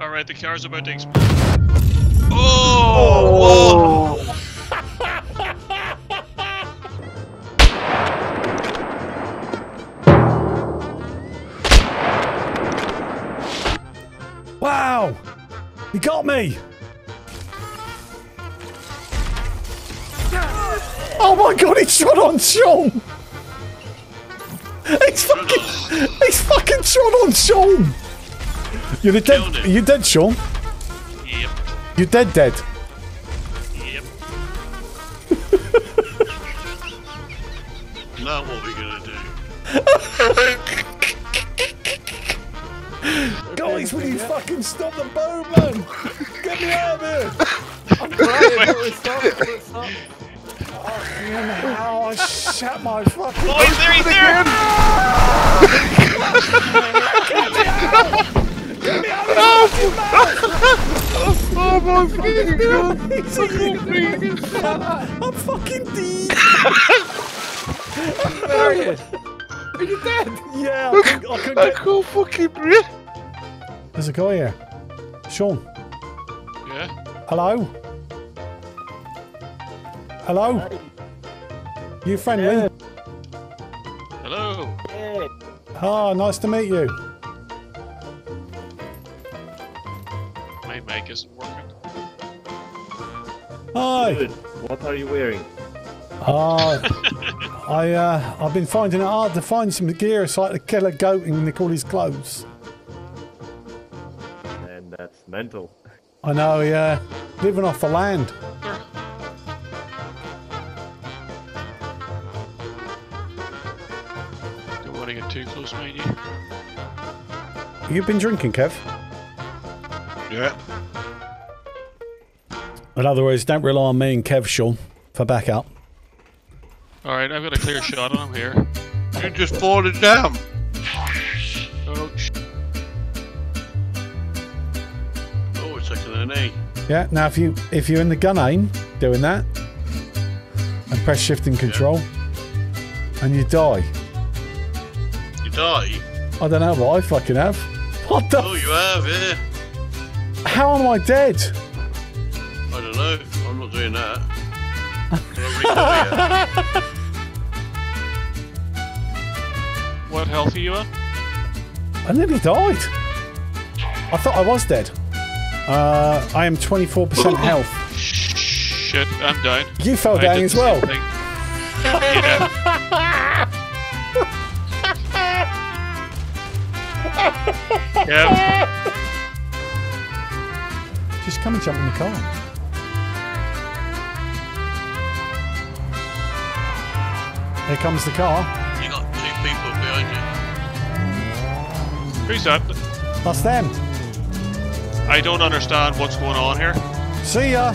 Alright, the car's about to explode. Oh! Whoa! Wow! He got me! Oh my god, he shot on Sean! He's fucking, he's fucking shot on Sean! You're dead, him. you dead, Sean? Yep, You're dead, dead. yep. Now what are we gonna do? Guys, will you fucking stop the boom, man? Get me out of here! Oh, I oh, shut my fucking... Oh, he's there, he's there! Oh my fucking god! He's I'm fucking dead! There he is. Yeah, I can, I can I get... can't fucking breathe. There's a guy here. Sean, Yeah? hello? Hello? You friendly? Hello? Ah, nice to meet you. My mic isn't working. Hi. Good. What are you wearing? Ah, I uh, I've been finding it hard to find some gear so I can kill a goat and nick all his clothes. And that's mental. I know, yeah. Living off the land. Don't want to get too close, matey. You've been drinking, Kev? Yeah. In other words, don't rely on me and Kev, for backup. Alright, I've got a clear shot on him here. You just falling down. Oh, Oh, it's like an A. Yeah. Now, if you if you're in the gun aim doing that, and press shift and control, and you die. You die. I don't know, but I fucking have. What the? Oh, you have, yeah. How am I dead? I don't know. I'm not doing that. I don't really know what health are you on? I nearly died. I thought I was dead. Uh, I am 24% health. Shit, I'm down. You fell I down as well. Yeah. yeah. Just come and jump in the car. Here comes the car. You got two people behind you. Who's that? That's them. I don't understand what's going on here. See ya.